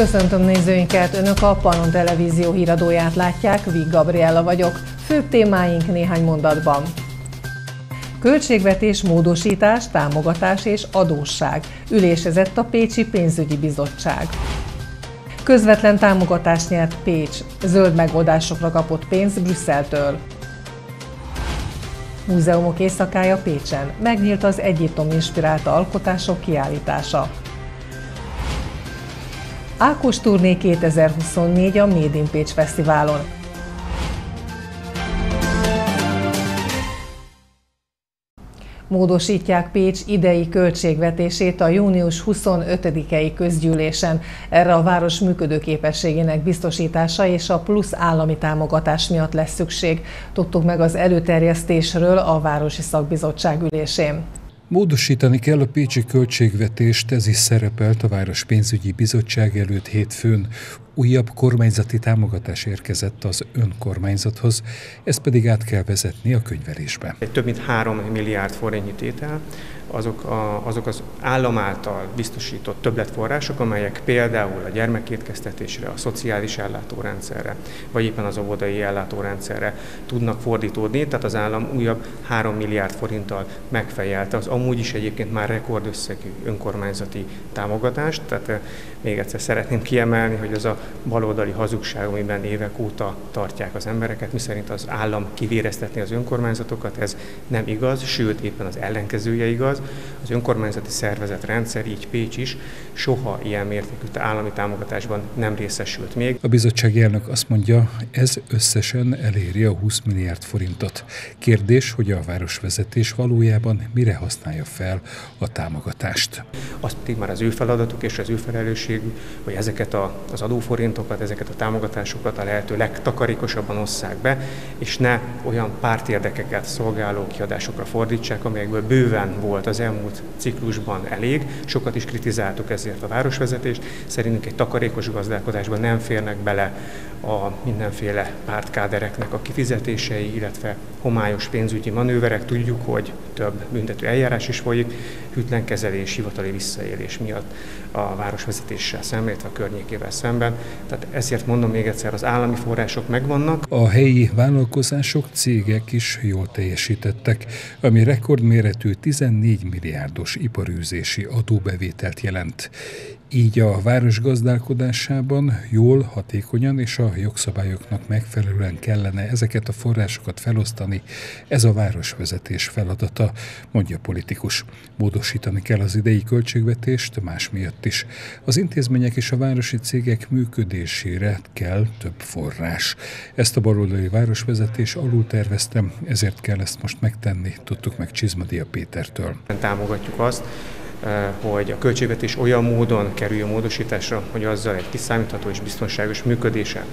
Köszöntöm nézőinket, Önök a Panon Televízió híradóját látják, Vig Gabriella vagyok. Főbb témáink néhány mondatban. Költségvetés módosítás, támogatás és adósság. Ülésezett a Pécsi Pénzügyi Bizottság. Közvetlen támogatást nyert Pécs. Zöld megoldásokra kapott pénz Brüsszeltől. Múzeumok éjszakája Pécsen. Megnyílt az Egyiptom inspirálta alkotások kiállítása. Ákos turné 2024 a Made in Pécs Fesztiválon. Módosítják Pécs idei költségvetését a június 25-i közgyűlésen. Erre a város működőképességének biztosítása és a plusz állami támogatás miatt lesz szükség. Tudtuk meg az előterjesztésről a Városi Szakbizottság ülésén. Módosítani kell a pécsi költségvetést, ez is szerepelt a Város pénzügyi bizottság előtt hétfőn. Újabb kormányzati támogatás érkezett az önkormányzathoz, ezt pedig át kell vezetni a könyvelésbe. Egy több mint 3 milliárd forintnyi tétel, azok, a, azok az állam által biztosított többletforrások, amelyek például a gyermekétkeztetésre, a szociális ellátórendszerre, vagy éppen az óvodai ellátórendszerre tudnak fordítódni, tehát az állam újabb 3 milliárd forinttal megfejelte az amúgy is egyébként már rekordösszegű önkormányzati támogatást, tehát eh, még egyszer szeretném kiemelni, hogy az a baloldali hazugság, amiben évek óta tartják az embereket, miszerint az állam kivéreztetni az önkormányzatokat, ez nem igaz, sőt éppen az ellenkezője igaz, az önkormányzati szervezet rendszer, így Pécs is, soha ilyen mértékű állami támogatásban nem részesült még. A bizottsági elnök azt mondja, ez összesen eléri a 20 milliárd forintot. Kérdés, hogy a városvezetés valójában mire használja fel a támogatást. Azt már az ő feladatuk és az ő felelősségük, hogy ezeket a, az adóforintokat, ezeket a támogatásokat a lehető legtakarékosabban osszák be, és ne olyan pártérdekeket szolgáló kiadásokra fordítsák, amelyekből bőven volt az elmúlt ciklusban elég. Sokat is kritizáltuk ezért a városvezetést. Szerintünk egy takarékos gazdálkodásban nem férnek bele a mindenféle pártkádereknek a kifizetései, illetve homályos pénzügyi manőverek. Tudjuk, hogy több büntető eljárás is folyik, hűtlenkezelés, hivatali visszaélés miatt a városvezetéssel szemben, illetve a környékével szemben. Tehát ezért mondom még egyszer, az állami források megvannak. A helyi vállalkozások, cégek is jól teljesítettek, ami rekordméretű 14 milliárdos iparűzési adóbevételt jelent. Így a város gazdálkodásában jól, hatékonyan és a jogszabályoknak megfelelően kellene ezeket a forrásokat felosztani. Ez a városvezetés feladata, mondja a politikus. Módosítani kell az idei költségvetést más miatt is. Az intézmények és a városi cégek működésére kell több forrás. Ezt a baloldali városvezetés alul terveztem, ezért kell ezt most megtenni, tudtuk meg Csizmadia Pétertől. Támogatjuk azt, hogy a költségvetés olyan módon kerüljön módosításra, hogy azzal egy kiszámítható és biztonságos működése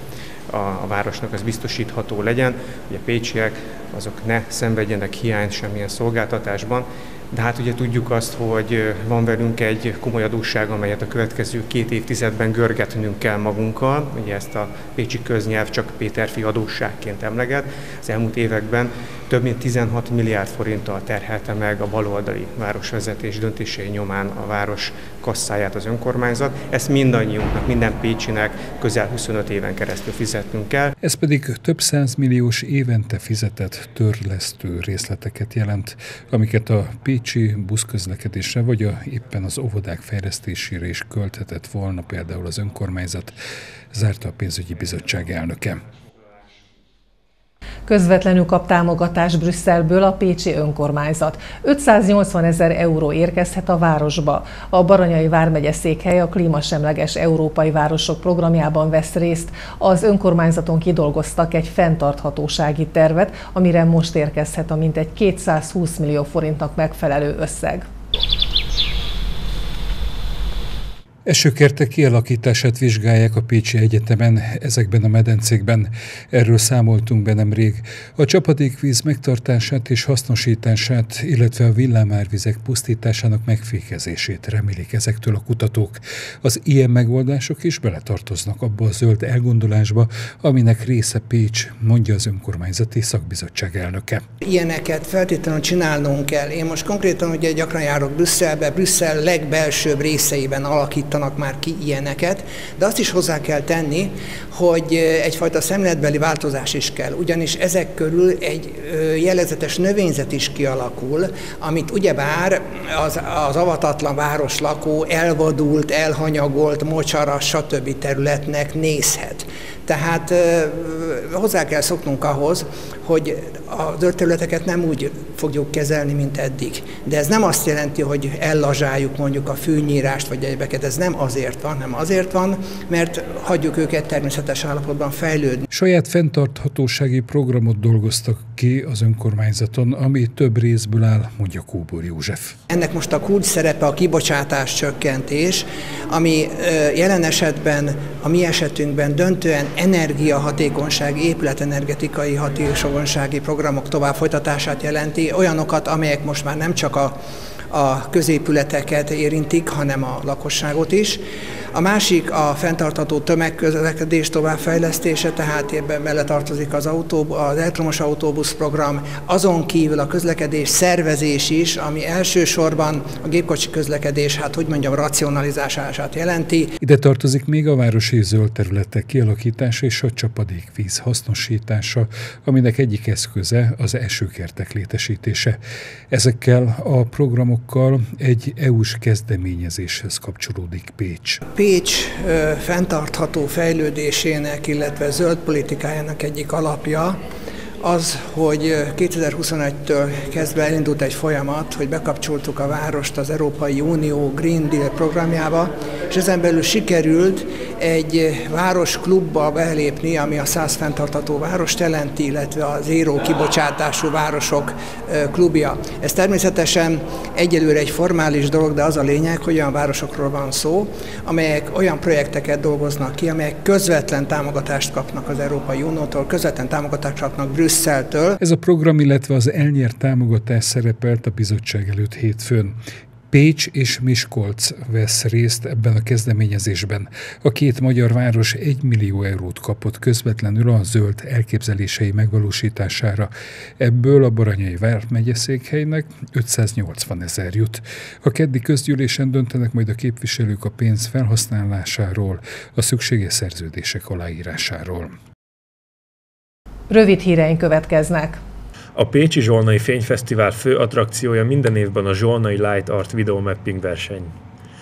a, a városnak az biztosítható legyen, hogy a pécsiek azok ne szenvedjenek hiányt semmilyen szolgáltatásban, de hát ugye tudjuk azt, hogy van velünk egy komoly adósság, amelyet a következő két évtizedben görgetnünk kell magunkkal. Ugye ezt a pécsi köznyelv csak Péterfi adósságként emleget. Az elmúlt években több mint 16 milliárd forinttal terhelte meg a baloldali városvezetés döntései nyomán a város kasszáját az önkormányzat. Ezt mindannyiunknak, minden Pécsinek közel 25 éven keresztül fizetnünk kell. Ez pedig több milliós évente fizetett törlesztő részleteket jelent, amiket a Pécsi buszközlekedésre vagy a, éppen az óvodák fejlesztésére is költhetett volna például az önkormányzat, zárta a pénzügyi bizottság elnöke. Közvetlenül kap támogatást Brüsszelből a Pécsi önkormányzat. 580 ezer euró érkezhet a városba. A Baranyai Vármegye székhely a klímasemleges európai városok programjában vesz részt. Az önkormányzaton kidolgoztak egy fenntarthatósági tervet, amire most érkezhet a mintegy 220 millió forintnak megfelelő összeg. Esőkertek kialakítását vizsgálják a Pécsi Egyetemen, ezekben a medencékben. Erről számoltunk be nemrég. A csapadékvíz megtartását és hasznosítását, illetve a villámárvizek pusztításának megfékezését remélik ezektől a kutatók. Az ilyen megoldások is beletartoznak abba a zöld elgondolásba, aminek része Pécs, mondja az önkormányzati szakbizottság elnöke. Ilyeneket feltétlenül csinálnunk kell. Én most konkrétan ugye gyakran járok Brüsszelbe, Brüsszel legbelsőbb részeiben alakítanak alakítanak már ki ilyeneket, de azt is hozzá kell tenni, hogy egyfajta szemléletbeli változás is kell, ugyanis ezek körül egy jelezetes növényzet is kialakul, amit ugyebár az, az avatatlan városlakó elvadult, elhanyagolt, mocsaras, stb. területnek nézhet. Tehát hozzá kell szoknunk ahhoz, hogy a területeket nem úgy fogjuk kezelni, mint eddig. De ez nem azt jelenti, hogy ellazsáljuk mondjuk a fűnyírást vagy egyebeket, ez nem azért van, nem azért van, mert hagyjuk őket természetes állapotban fejlődni. Saját fenntarthatósági programot dolgoztak ki az önkormányzaton, ami több részből áll, mondja Kóbor József. Ennek most a kulcs szerepe a kibocsátás csökkentés, ami jelen esetben, a mi esetünkben döntően energiahatékonyság, épületenergetikai hatékonysági programok tovább folytatását jelenti, olyanokat, amelyek most már nem csak a a középületeket érintik, hanem a lakosságot is. A másik a fenntartható tömegközlekedés továbbfejlesztése, tehát ebben bele tartozik az, autó, az elektromos autóbusz program, azon kívül a közlekedés szervezés is, ami elsősorban a gépkocsi közlekedés, hát hogy mondjam, racionalizását jelenti. Ide tartozik még a városi zöld területek kialakítása és a csapadékvíz hasznosítása, aminek egyik eszköze az esőkertek létesítése. Ezekkel a programokkal egy EU-s kezdeményezéshez kapcsolódik Pécs. Pécs fenntartható fejlődésének, illetve zöld politikájának egyik alapja az, hogy 2021-től kezdve elindult egy folyamat, hogy bekapcsoltuk a várost az Európai Unió Green Deal programjába, és ezen belül sikerült egy városklubba belépni, ami a száz fenntartató várost jelenti, illetve az zéró kibocsátású városok klubja. Ez természetesen egyelőre egy formális dolog, de az a lényeg, hogy olyan városokról van szó, amelyek olyan projekteket dolgoznak ki, amelyek közvetlen támogatást kapnak az Európai Uniótól, közvetlen támogatást kapnak Brüsszeltől. Ez a program, illetve az elnyert támogatás szerepelt a bizottság előtt hétfőn. Pécs és Miskolc vesz részt ebben a kezdeményezésben. A két magyar város 1 millió eurót kapott közvetlenül a zöld elképzelései megvalósítására. Ebből a Baranyai vármegyeszékhelynek 580 ezer jut. A keddi közgyűlésen döntenek majd a képviselők a pénz felhasználásáról, a szükséges szerződések aláírásáról. Rövid híreink következnek. A Pécsi Zsolnai Fényfesztivál fő attrakciója minden évben a Zsolnai Light Art Video Mapping verseny.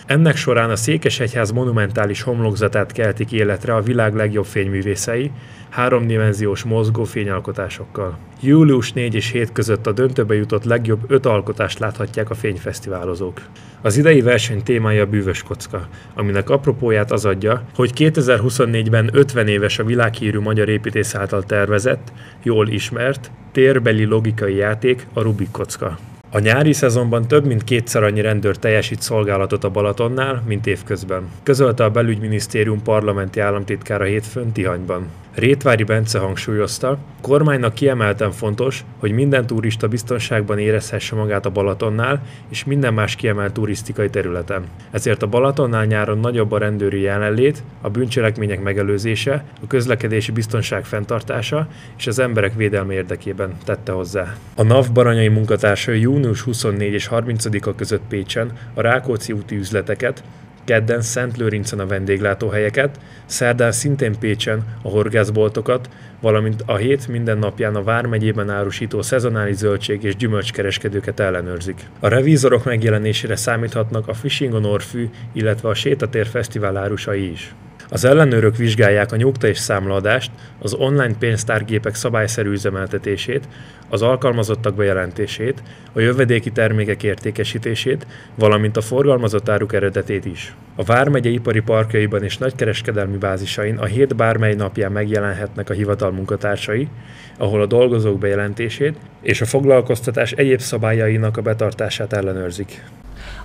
Ennek során a Székesegyház monumentális homlokzatát keltik életre a világ legjobb fényművészei, háromdimenziós mozgó fényalkotásokkal. Július 4 és 7 között a döntőbe jutott legjobb öt alkotást láthatják a fényfesztiválozók. Az idei verseny témája a bűvös kocka, aminek apropóját az adja, hogy 2024-ben 50 éves a világhírű magyar építész által tervezett, jól ismert, térbeli logikai játék a Rubik kocka. A nyári szezonban több mint kétszer annyi rendőr teljesít szolgálatot a Balatonnál, mint évközben, közölte a belügyminisztérium parlamenti államtitkára hétfőn Tihanyban. Rétvári Bence hangsúlyozta, kormánynak kiemelten fontos, hogy minden turista biztonságban érezhesse magát a Balatonnál és minden más kiemelt turisztikai területen. Ezért a Balatonnál nyáron nagyobb a rendőri jelenlét, a bűncselekmények megelőzése, a közlekedési biztonság fenntartása és az emberek védelme érdekében tette hozzá. A NAV baranyai munkatársai június 24 és 30-a között Pécsen a Rákóczi úti üzleteket, kedden Szent Lőrincen a vendéglátóhelyeket, szerdán szintén Pécsen a horgászboltokat, valamint a hét minden napján a Vármegyében árusító szezonális zöldség és gyümölcskereskedőket ellenőrzik. A revízorok megjelenésére számíthatnak a Fishing on Orfű, illetve a Sétatér Fesztivál árusai is. Az ellenőrök vizsgálják a nyugta és számladást, az online pénztárgépek szabályszerű üzemeltetését, az alkalmazottak bejelentését, a jövedéki termékek értékesítését, valamint a forgalmazott áruk eredetét is. A Vármegye ipari parkjaiban és nagykereskedelmi bázisain a hét bármely napján megjelenhetnek a hivatal munkatársai, ahol a dolgozók bejelentését és a foglalkoztatás egyéb szabályainak a betartását ellenőrzik.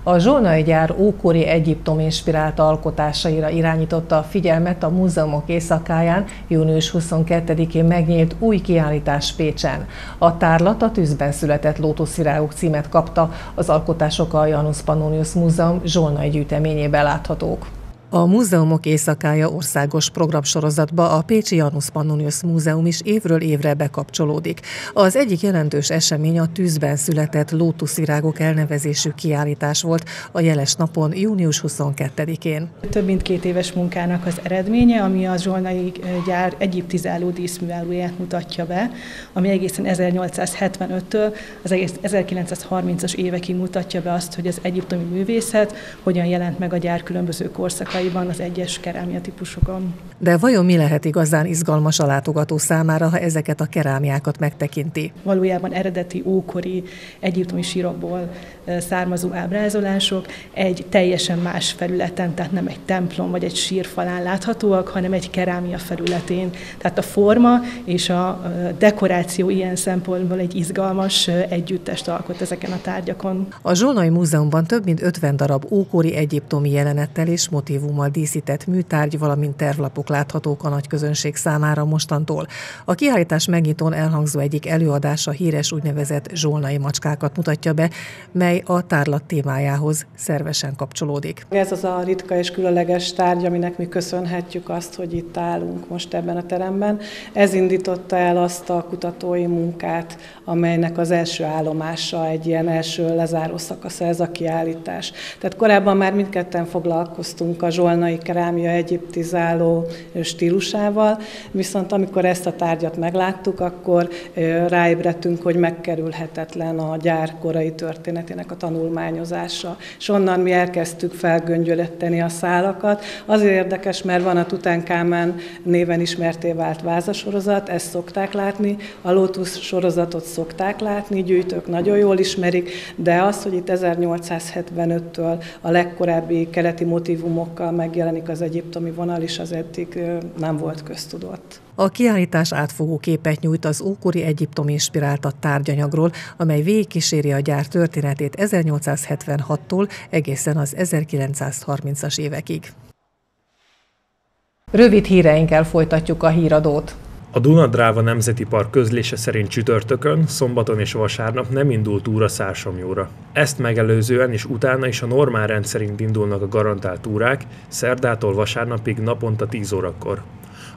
A zsolnai gyár ókori Egyiptom inspirált alkotásaira irányította a figyelmet a múzeumok éjszakáján június 22-én megnyílt új kiállítás Pécsen. A tárlat a tűzben született lótuszvirágok címet kapta, az alkotások a Janus Pannonius Múzeum zsolnai gyűjteményében láthatók. A Múzeumok éjszakája országos programsorozatba a Pécsi Janus Pannonius Múzeum is évről évre bekapcsolódik. Az egyik jelentős esemény a tűzben született lótuszvirágok elnevezésű kiállítás volt a jeles napon, június 22-én. Több mint két éves munkának az eredménye, ami a zsolnai gyár egyiptizáló díszművelőjét mutatja be, ami egészen 1875-től az 1930-as évekig mutatja be azt, hogy az egyiptomi művészet hogyan jelent meg a gyár különböző korszakai darabjaiban, az egyes kerámia típusokon. De vajon mi lehet igazán izgalmas a látogató számára, ha ezeket a kerámiákat megtekinti? Valójában eredeti ókori egyiptomi sírokból származó ábrázolások egy teljesen más felületen, tehát nem egy templom vagy egy sírfalán láthatóak, hanem egy kerámia felületén. Tehát a forma és a dekoráció ilyen szempontból egy izgalmas együttest alkot ezeken a tárgyakon. A Zsolnai Múzeumban több mint 50 darab ókori egyiptomi jelenettel és motívummal díszített műtárgy, valamint tervlapok láthatók a nagy közönség számára mostantól. A kiállítás megnyitón elhangzó egyik előadása híres úgynevezett zsolnai macskákat mutatja be, mely a tárlat témájához szervesen kapcsolódik. Ez az a ritka és különleges tárgy, aminek mi köszönhetjük azt, hogy itt állunk most ebben a teremben. Ez indította el azt a kutatói munkát, amelynek az első állomása egy ilyen első lezáró szakasza ez a kiállítás. Tehát korábban már mindketten foglalkoztunk a zsolnai kerámia egyiptizáló stílusával, viszont amikor ezt a tárgyat megláttuk, akkor ráébredtünk, hogy megkerülhetetlen a gyár korai történetének a tanulmányozása. És onnan mi elkezdtük felgöngyöletteni a szálakat. Azért érdekes, mert van a Tutankámen néven ismerté vált vázasorozat, ezt szokták látni, a Lotus sorozatot szokták látni, gyűjtők nagyon jól ismerik, de az, hogy itt 1875-től a legkorábbi keleti motivumokkal megjelenik az egyiptomi vonal is, az eddig nem volt köztudott. A kiállítás átfogó képet nyújt az ókori Egyiptom inspirálta tárgyanyagról, amely végigkíséri a gyár történetét 1876-tól egészen az 1930-as évekig. Rövid híreinkkel folytatjuk a híradót. A Dunadráva Nemzeti Park közlése szerint csütörtökön, szombaton és vasárnap nem indult túra Szársomjóra. Ezt megelőzően és utána is a normál rendszerint indulnak a garantált túrák, szerdától vasárnapig naponta 10 órakor.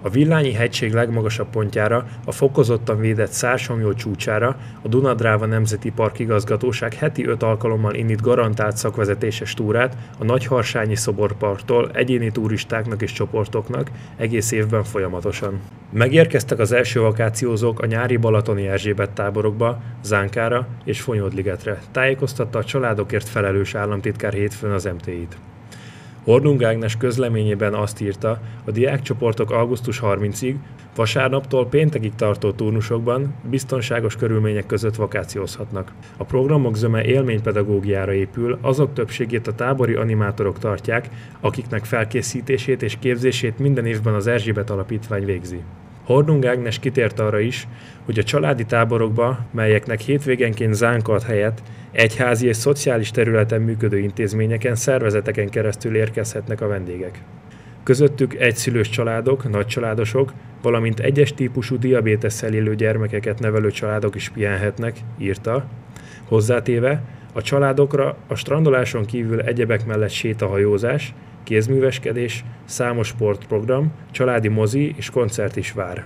A Villányi hegység legmagasabb pontjára, a fokozottan védett Szársomjó csúcsára a Dunadráva Nemzeti Park igazgatóság heti öt alkalommal indít garantált szakvezetéses túrát a Nagyharsányi szoborparttól egyéni turistáknak és csoportoknak egész évben folyamatosan. Megérkeztek az első vakációzók a nyári Balatoni Erzsébet táborokba, Zánkára és Fonyódligetre, tájékoztatta a családokért felelős államtitkár hétfőn az MT-t. Hornung Ágnes közleményében azt írta, a diákcsoportok augusztus 30-ig, vasárnaptól péntekig tartó turnusokban biztonságos körülmények között vakációzhatnak. A programok zöme élménypedagógiára épül, azok többségét a tábori animátorok tartják, akiknek felkészítését és képzését minden évben az Erzsébet Alapítvány végzi. Hornung Ágnes kitért arra is, hogy a családi táborokba, melyeknek hétvégenként zánkat helyett egyházi és szociális területen működő intézményeken, szervezeteken keresztül érkezhetnek a vendégek. Közöttük egyszülős családok, nagycsaládosok, valamint egyes típusú diabétesszel élő gyermekeket nevelő családok is pihenhetnek, írta, hozzátéve, a családokra a strandoláson kívül egyebek mellett sétahajózás, kézműveskedés, számos sportprogram, családi mozi és koncert is vár.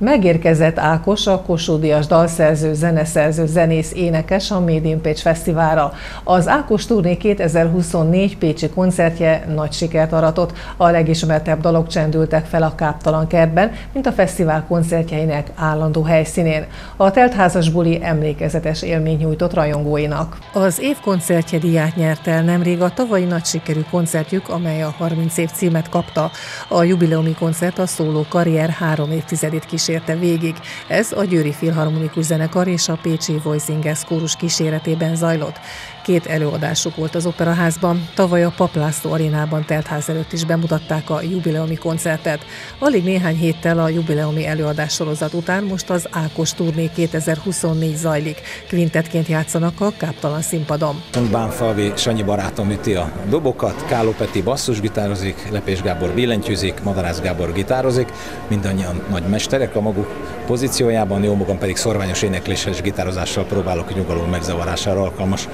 Megérkezett Ákos, a Kossuth dalszerző, zeneszerző, zenész, énekes a in Pécs Fesztiválra. Az Ákos turné 2024 Pécsi koncertje nagy sikert aratott. A legismertebb dalok csendültek fel a Káptalan kertben, mint a fesztivál koncertjeinek állandó helyszínén. A teltházas buli emlékezetes élmény nyújtott rajongóinak. Az év koncertje díját nyert el nemrég a tavalyi nagy sikerű koncertjük, amely a 30 év címet kapta. A jubileumi koncert a szóló karrier három évtizedét kísérte kísérte végig. Ez a Győri Filharmonikus Zenekar és a Pécsi Voicingers kórus kíséretében zajlott. Két előadásuk volt az Operaházban, tavaly a Paplászló arénában telt ház előtt is bemutatták a jubileumi koncertet. Alig néhány héttel a jubileumi előadás sorozat után most az Ákos turné 2024 zajlik. Kvintetként játszanak a Káptalan színpadon. Bánfalvi Sanyi barátom üti a dobokat, Káló Peti basszusgitározik, Lepés Gábor billentyűzik, Madarász Gábor gitározik, mindannyian nagy mesterek, a maguk pozíciójában, jó magam pedig szorványos énekléssel és gitározással próbálok nyugalom megzavarására alkalmas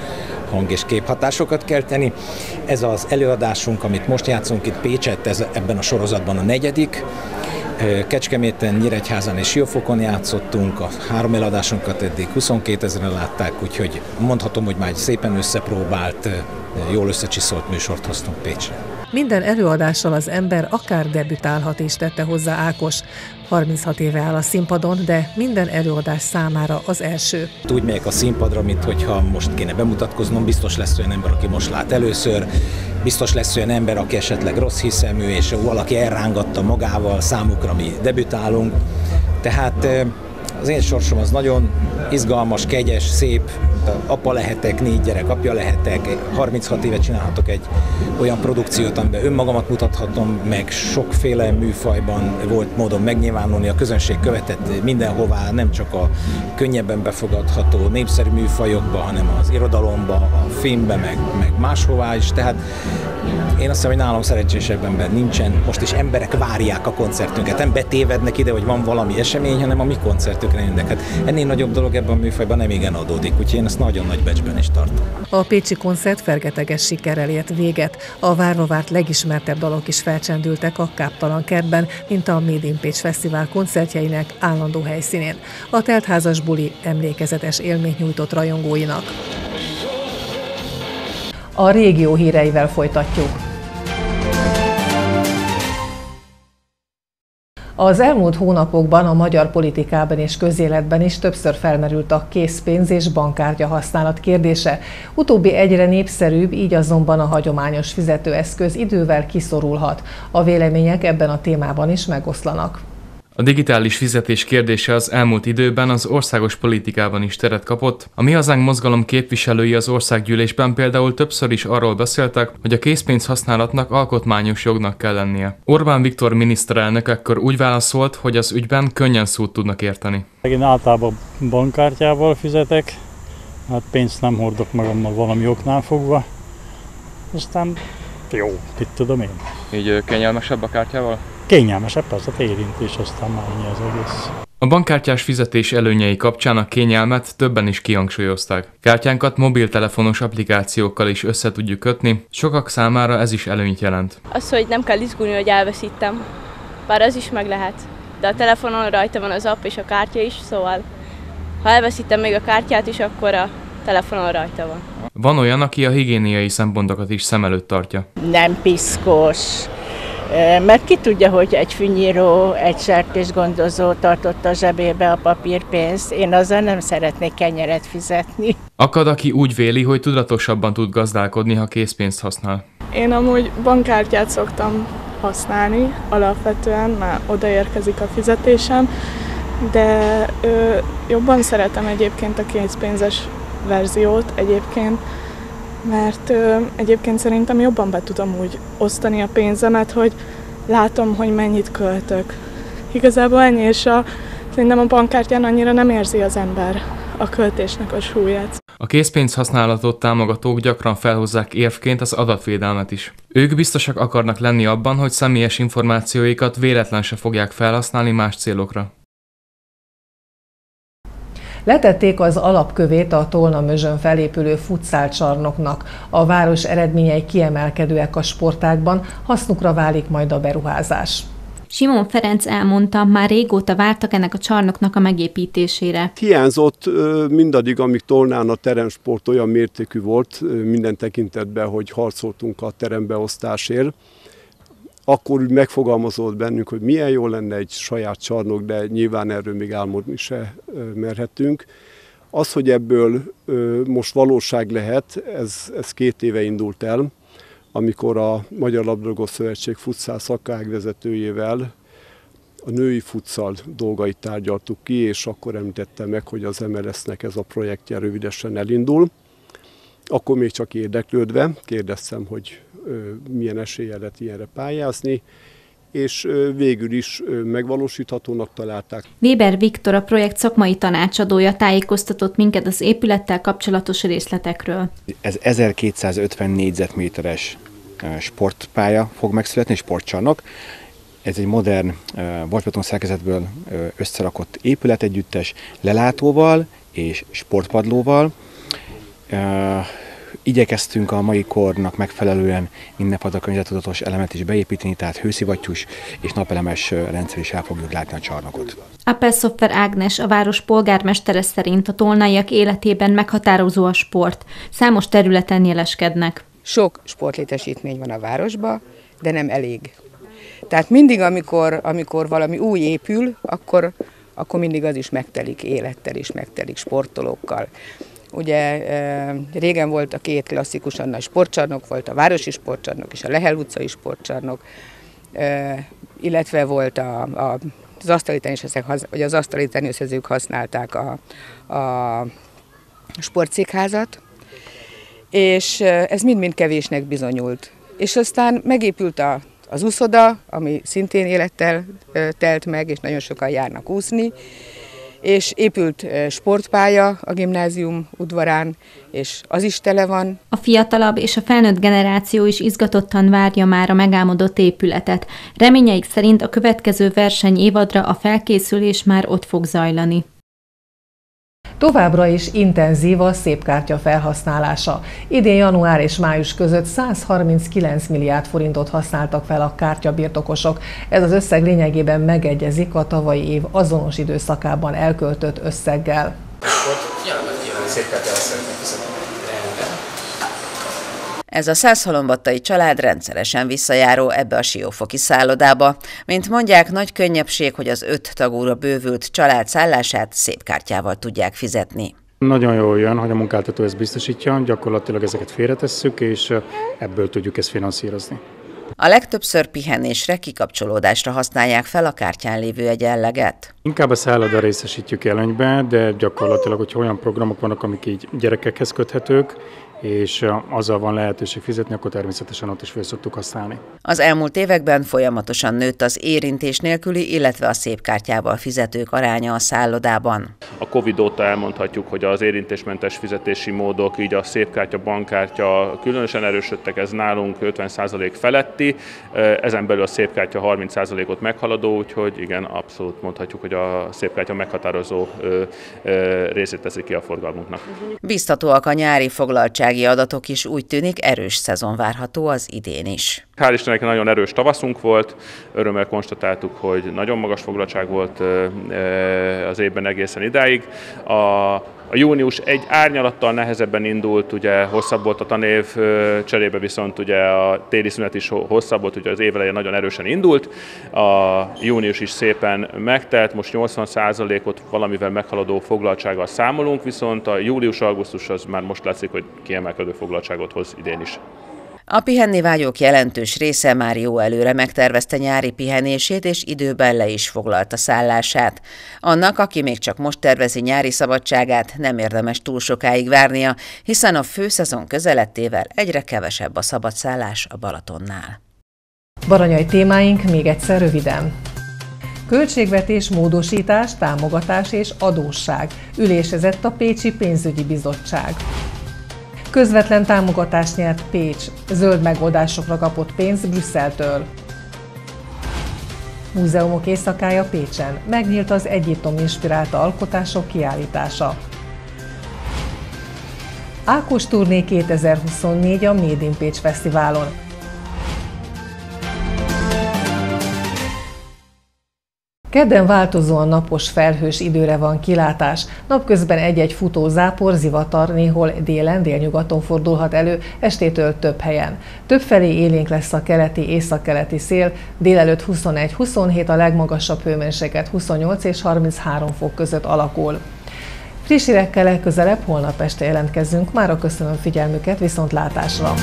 hang- és képhatásokat kelteni. Ez az előadásunk, amit most játszunk itt Pécsett, ez ebben a sorozatban a negyedik. Kecskeméten, Nyíregyházan és Siófokon játszottunk, a három eladásunkat eddig 22 ezeren látták, úgyhogy mondhatom, hogy már egy szépen összepróbált, jól összecsiszolt műsort hoztunk Pécsre. Minden előadással az ember akár debütálhat is, tette hozzá Ákos. 36 éve áll a színpadon, de minden előadás számára az első. Úgy megyek a színpadra, mint hogyha most kéne bemutatkoznom, biztos lesz olyan ember, aki most lát először, biztos lesz olyan ember, aki esetleg rossz hiszemű, és valaki elrángatta magával számukra, mi debütálunk. Tehát az én sorsom az nagyon izgalmas, kegyes, szép, apa lehetek, négy gyerek apja lehetek, 36 éve csinálhatok egy olyan produkciót, amiben önmagamat mutathatom, meg sokféle műfajban volt módon megnyilvánulni, a közönség követett mindenhová, nem csak a könnyebben befogadható népszerű műfajokba, hanem az irodalomba, a filmbe, meg, meg máshová is, tehát én azt hiszem, hogy nálam szerencsésebb ember nincsen. Most is emberek várják a koncertünket. Nem betévednek ide, hogy van valami esemény, hanem a mi koncertükre jönnek. Hát ennél nagyobb dolog ebben a műfajban nem igen adódik, úgyhogy én ezt nagyon nagy becsben is tartom. A Pécsi koncert fergeteges sikerrel ért véget. A várva várt legismertebb dalok is felcsendültek a Káptalan kertben, mint a Made in Pécs Fesztivál koncertjeinek állandó helyszínén. A teltházas buli emlékezetes élményt nyújtott rajongóinak. A régió híreivel folytatjuk. Az elmúlt hónapokban a magyar politikában és közéletben is többször felmerült a készpénz és bankkártya használat kérdése. Utóbbi egyre népszerűbb, így azonban a hagyományos fizetőeszköz idővel kiszorulhat. A vélemények ebben a témában is megoszlanak. A digitális fizetés kérdése az elmúlt időben az országos politikában is teret kapott. A Mi Hazánk mozgalom képviselői az országgyűlésben például többször is arról beszéltek, hogy a készpénz használatnak alkotmányos jognak kell lennie. Orbán Viktor miniszterelnök ekkor úgy válaszolt, hogy az ügyben könnyen szót tudnak érteni. Én általában bankkártyával fizetek, hát pénzt nem hordok magammal valami oknál fogva. Aztán jó, mit tudom én. Így kényelmesebb a kártyával? Kényelmesebb, persze érintés, aztán már ennyi az egész. A bankkártyás fizetés előnyei kapcsán a kényelmet többen is kihangsúlyozták. Kártyánkat mobiltelefonos applikációkkal is össze tudjuk kötni, sokak számára ez is előnyt jelent. Az, hogy nem kell izgulni, hogy elveszítem, bár az is meg lehet. De a telefonon rajta van az app és a kártya is, szóval ha elveszítem még a kártyát is, akkor a telefonon rajta van. Van olyan, aki a higiéniai szempontokat is szem előtt tartja. Nem piszkos, mert ki tudja, hogy egy fűnyíró, egy sertésgondozó tartotta a zsebébe a papírpénzt, én azzal nem szeretnék kenyeret fizetni. Akad, aki úgy véli, hogy tudatosabban tud gazdálkodni, ha készpénzt használ. Én amúgy bankkártyát szoktam használni, alapvetően már odaérkezik a fizetésem, de ö, jobban szeretem egyébként a készpénzes verziót egyébként, mert ö, egyébként szerintem jobban be tudom úgy osztani a pénzemet, hogy látom, hogy mennyit költök. Igazából ennyi, és a, szerintem a bankkártyán annyira nem érzi az ember a költésnek a súlyát. A készpénz használatot támogatók gyakran felhozzák érvként az adatvédelmet is. Ők biztosak akarnak lenni abban, hogy személyes információikat véletlen se fogják felhasználni más célokra. Letették az alapkövét a Tolna Mözsön felépülő futszálcsarnoknak. A város eredményei kiemelkedőek a sportákban, hasznukra válik majd a beruházás. Simon Ferenc elmondta, már régóta vártak ennek a csarnoknak a megépítésére. Hiányzott mindaddig, amíg Tolnán a teremsport olyan mértékű volt minden tekintetben, hogy harcoltunk a terembeosztásért akkor úgy megfogalmazott bennünk, hogy milyen jó lenne egy saját csarnok, de nyilván erről még álmodni se merhetünk. Az, hogy ebből most valóság lehet, ez, ez két éve indult el, amikor a Magyar Labdarúgó Szövetség futszál szakágvezetőjével a női futszal dolgait tárgyaltuk ki, és akkor említette meg, hogy az MLS-nek ez a projektje rövidesen elindul. Akkor még csak érdeklődve kérdeztem, hogy milyen esélye lett ilyenre pályázni, és végül is megvalósíthatónak találták. Weber Viktor, a projekt szakmai tanácsadója tájékoztatott minket az épülettel kapcsolatos részletekről. Ez 1250 négyzetméteres sportpálya fog megszületni, sportcsarnok. Ez egy modern vasbeton szerkezetből összerakott épületegyüttes lelátóval és sportpadlóval. Igyekeztünk a mai kornak megfelelően mindenfajta környezetudatos elemet is beépíteni, tehát hőszivattyús és napelemes rendszer is el fogjuk látni a csarnokot. Appel Szoffer Ágnes, a város polgármestere szerint a tolnaiak életében meghatározó a sport. Számos területen jeleskednek. Sok sportlétesítmény van a városban, de nem elég. Tehát mindig, amikor, amikor valami új épül, akkor, akkor mindig az is megtelik élettel és megtelik sportolókkal. Ugye régen volt a két klasszikusan nagy sportcsarnok, volt a városi sportcsarnok és a Lehel utcai sportcsarnok, illetve volt a, a az asztali teniszezők, vagy az asztali teniszezők használták a, a sportszékházat, és ez mind-mind kevésnek bizonyult. És aztán megépült a, az úszoda, ami szintén élettel telt meg, és nagyon sokan járnak úszni, és épült sportpálya a gimnázium udvarán, és az is tele van. A fiatalabb és a felnőtt generáció is izgatottan várja már a megálmodott épületet. Reményeik szerint a következő verseny évadra a felkészülés már ott fog zajlani. Továbbra is intenzív a szépkártya felhasználása. Idén január és május között 139 milliárd forintot használtak fel a kártyabirtokosok. Ez az összeg lényegében megegyezik a tavalyi év azonos időszakában elköltött összeggel. Szép ez a százhalombattai család rendszeresen visszajáró ebbe a siófoki szállodába. Mint mondják, nagy könnyebbség, hogy az öt tagúra bővült család szállását szép kártyával tudják fizetni. Nagyon jól jön, hogy a munkáltató ezt biztosítja, gyakorlatilag ezeket félretesszük, és ebből tudjuk ezt finanszírozni. A legtöbbször pihenésre, kikapcsolódásra használják fel a kártyán lévő egyenleget. Inkább a szálloda részesítjük előnybe, de gyakorlatilag, hogyha olyan programok vannak, amik így gyerekekhez köthetők, és azzal van lehetőség fizetni, akkor természetesen ott is fel szoktuk használni. Az elmúlt években folyamatosan nőtt az érintés nélküli, illetve a szépkártyával fizetők aránya a szállodában. A Covid óta elmondhatjuk, hogy az érintésmentes fizetési módok, így a szépkártya, bankkártya különösen erősödtek, ez nálunk 50% feletti, ezen belül a szépkártya 30%-ot meghaladó, úgyhogy igen, abszolút mondhatjuk, hogy a szépkártya meghatározó részét teszi ki a forgalmunknak. Biztatóak a nyári foglaltság gazdasági adatok is úgy tűnik erős szezon várható az idén is. Hál' Istennek nagyon erős tavaszunk volt, örömmel konstatáltuk, hogy nagyon magas foglaltság volt az évben egészen idáig. A a június egy árnyalattal nehezebben indult, ugye hosszabb volt a tanév, cserébe viszont ugye a téli szünet is hosszabb volt, ugye az év elején nagyon erősen indult. A június is szépen megtelt, most 80%-ot valamivel meghaladó foglaltsággal számolunk, viszont a július-augusztus az már most látszik, hogy kiemelkedő foglaltságot hoz idén is. A pihenni vágyók jelentős része már jó előre megtervezte nyári pihenését, és időben le is foglalta szállását. Annak, aki még csak most tervezi nyári szabadságát, nem érdemes túl sokáig várnia, hiszen a főszezon közelettével egyre kevesebb a szabadszállás a Balatonnál. Baranyai témáink még egyszer röviden. Költségvetés módosítás, támogatás és adósság. Ülésezett a Pécsi Pénzügyi Bizottság. Közvetlen támogatást nyert Pécs, zöld megoldásokra kapott pénz Brüsszeltől. Múzeumok éjszakája Pécsen. Megnyílt az Egyiptom inspirálta alkotások kiállítása. Ákos turné 2024 a Made in Pécs Fesztiválon. Kedden változóan napos felhős időre van kilátás. Napközben egy-egy futó zápor, zivatar néhol délen, délnyugaton fordulhat elő, estétől több helyen. Többfelé élénk lesz a keleti, északkeleti szél, délelőtt 21-27, a legmagasabb hőmérséklet 28 és 33 fok között alakul. Friss hírekkel legközelebb holnap este jelentkezzünk. Mára köszönöm figyelmüket, viszont látásra!